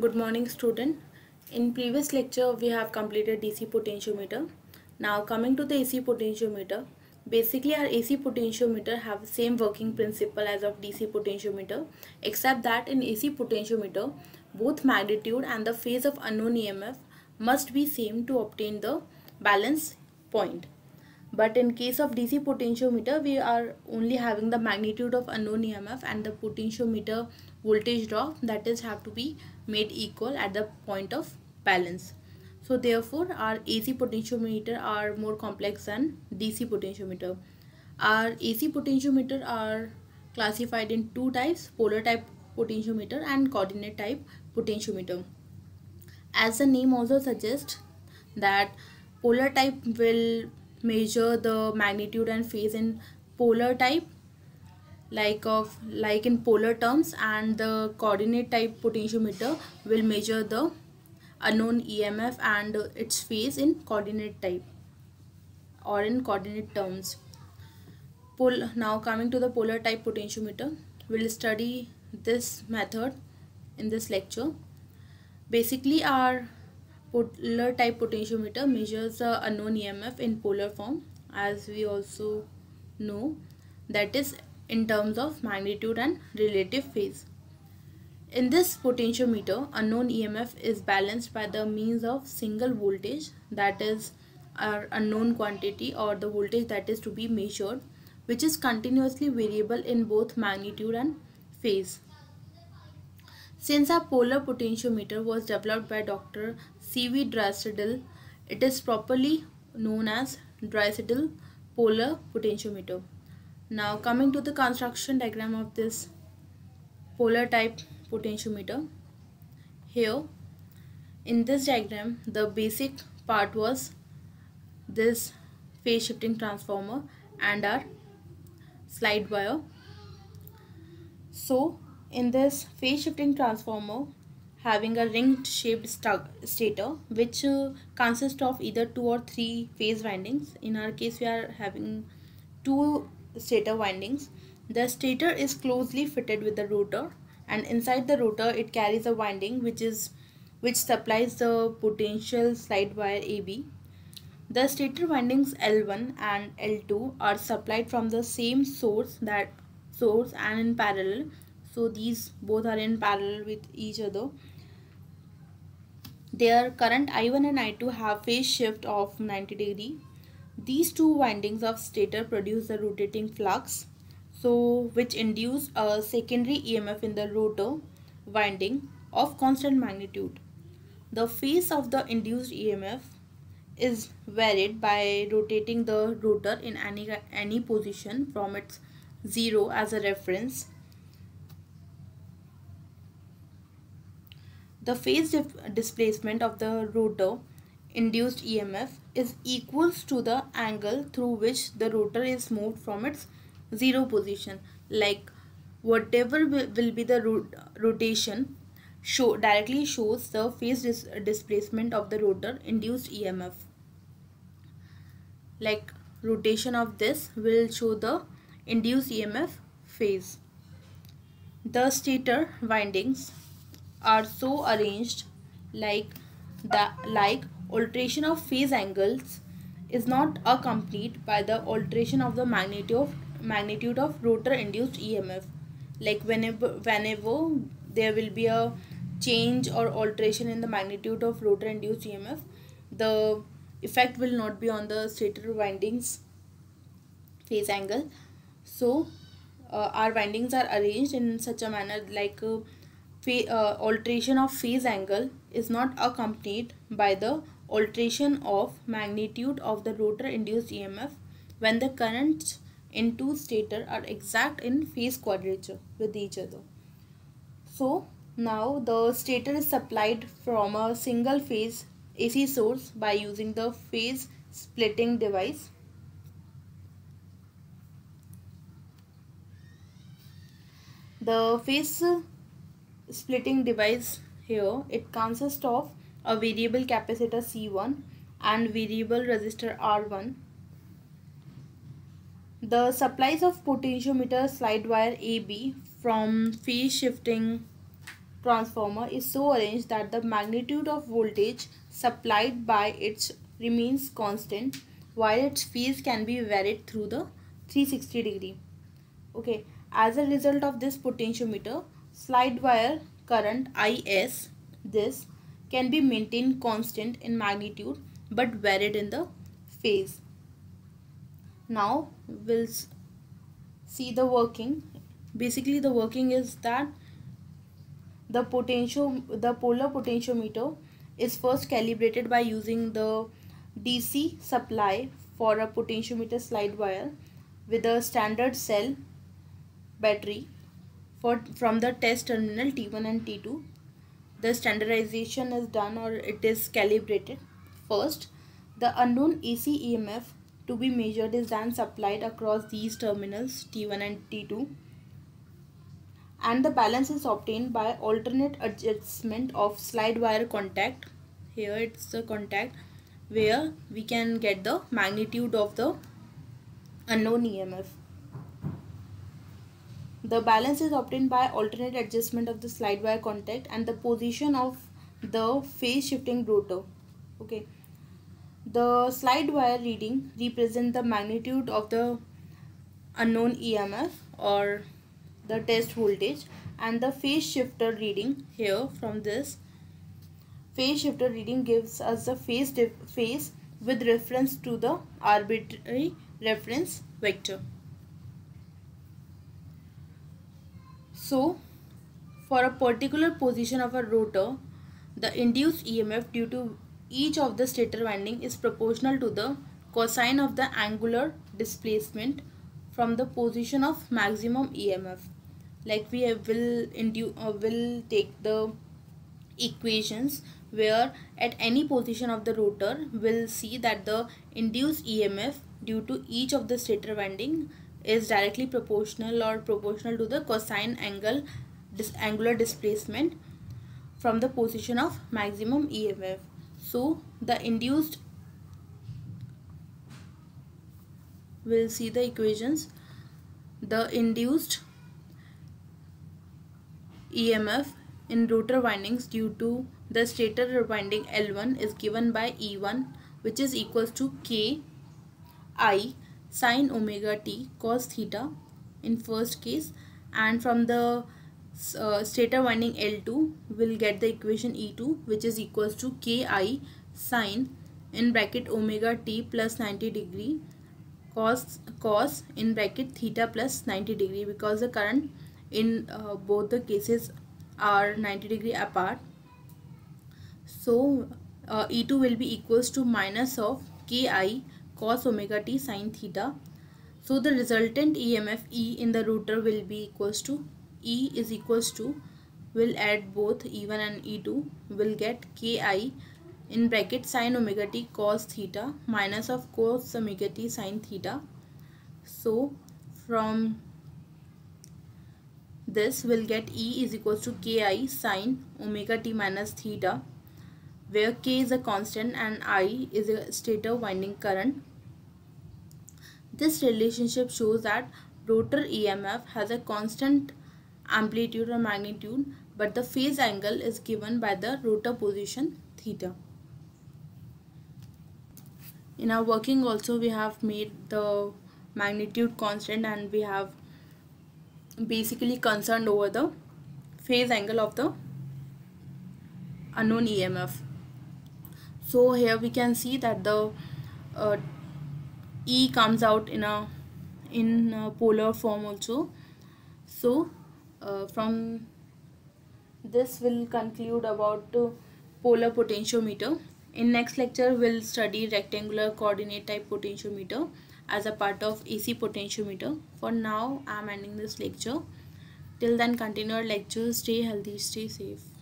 Good morning student. In previous lecture we have completed DC potentiometer. Now coming to the AC potentiometer. Basically our AC potentiometer have same working principle as of DC potentiometer except that in AC potentiometer both magnitude and the phase of unknown EMF must be same to obtain the balance point. But in case of DC potentiometer we are only having the magnitude of unknown EMF and the potentiometer voltage drop that is have to be made equal at the point of balance. So therefore our AC potentiometer are more complex than DC potentiometer. Our AC potentiometer are classified in two types polar type potentiometer and coordinate type potentiometer. As the name also suggests that polar type will measure the magnitude and phase in polar type like of like in polar terms and the coordinate type potentiometer will measure the unknown EMF and its phase in coordinate type or in coordinate terms. Now coming to the polar type potentiometer, we'll study this method in this lecture. Basically our polar type potentiometer measures the unknown EMF in polar form as we also know that is in terms of magnitude and relative phase. In this potentiometer, unknown EMF is balanced by the means of single voltage that is our unknown quantity or the voltage that is to be measured which is continuously variable in both magnitude and phase. Since a polar potentiometer was developed by Dr. C.V. Drysdale, it is properly known as Drysdale polar potentiometer. Now coming to the construction diagram of this polar type potentiometer. Here in this diagram the basic part was this phase shifting transformer and our slide wire. So in this phase shifting transformer having a ring shaped stator which uh, consists of either two or three phase windings in our case we are having two stator windings the stator is closely fitted with the rotor and inside the rotor it carries a winding which is which supplies the potential slide wire AB. The stator windings L1 and L2 are supplied from the same source that source and in parallel. So these both are in parallel with each other. Their current I1 and I2 have phase shift of 90 degree. These two windings of stator produce the rotating flux so which induce a secondary EMF in the rotor winding of constant magnitude. The phase of the induced EMF is varied by rotating the rotor in any, any position from its zero as a reference. The phase displacement of the rotor induced EMF is equals to the angle through which the rotor is moved from its zero position. Like whatever will, be the rot rotation show directly shows the phase dis displacement of the rotor induced EMF like rotation of this will show the induced EMF phase. The stator windings are so arranged like the like alteration of phase angles is not accompanied by the alteration of the magnitude of magnitude of rotor induced EMF like whenever whenever there will be a change or alteration in the magnitude of rotor induced EMF the effect will not be on the stator windings phase angle. So uh, our windings are arranged in such a manner like uh, uh, alteration of phase angle is not accompanied by the alteration of magnitude of the rotor induced EMF when the currents in two stator are exact in phase quadrature with each other. So now the stator is supplied from a single phase AC source by using the phase splitting device. The phase splitting device here it consists of a variable capacitor C1 and variable resistor R1 the supplies of potentiometer slide wire AB from phase shifting transformer is so arranged that the magnitude of voltage supplied by it remains constant while its phase can be varied through the 360 degree. Okay, as a result of this potentiometer, slide wire current IS, this can be maintained constant in magnitude but varied in the phase. Now we'll see the working. Basically the working is that the potential the polar potentiometer is first calibrated by using the DC supply for a potentiometer slide wire with a standard cell battery for from the test terminal T1 and T2 the standardization is done or it is calibrated. First the unknown AC EMF to be measured is then supplied across these terminals T1 and T2 and the balance is obtained by alternate adjustment of slide wire contact. Here it's the contact where we can get the magnitude of the unknown EMF the balance is obtained by alternate adjustment of the slide wire contact and the position of the phase shifting rotor. Okay. The slide wire reading represent the magnitude of the unknown EMF or the test voltage and the phase shifter reading here from this. Phase shifter reading gives us the phase phase with reference to the arbitrary reference vector so for a particular position of a rotor the induced emf due to each of the stator winding is proportional to the cosine of the angular displacement from the position of maximum emf like we will induce uh, will take the equations where at any position of the rotor we'll see that the induced EMF due to each of the stator winding is directly proportional or proportional to the cosine angle this angular displacement from the position of maximum EMF. So the induced we'll see the equations the induced EMF in rotor windings due to the stator winding L1 is given by E1 which is equals to K I sine omega t cos theta in first case and from the uh, stator winding L2 will get the equation E2 which is equals to Ki sine in bracket omega t plus 90 degree cos cos in bracket theta plus 90 degree because the current in uh, both the cases are 90 degree apart. So uh, E2 will be equals to minus of Ki cos omega t sine theta so the resultant EMF E in the rotor will be equals to E is equals to will add both E1 and E2 will get Ki in bracket sine omega t cos theta minus of cos omega t sine theta so from this will get E is equals to Ki sine omega t minus theta where K is a constant and I is a stator winding current. This relationship shows that rotor EMF has a constant amplitude or magnitude but the phase angle is given by the rotor position theta. In our working also we have made the magnitude constant and we have basically concerned over the phase angle of the unknown EMF. So here we can see that the uh, E comes out in a in a polar form also. So uh, from this will conclude about polar potentiometer. In next lecture we'll study rectangular coordinate type potentiometer as a part of AC potentiometer. For now, I am ending this lecture. Till then, continue our lecture. Stay healthy, stay safe.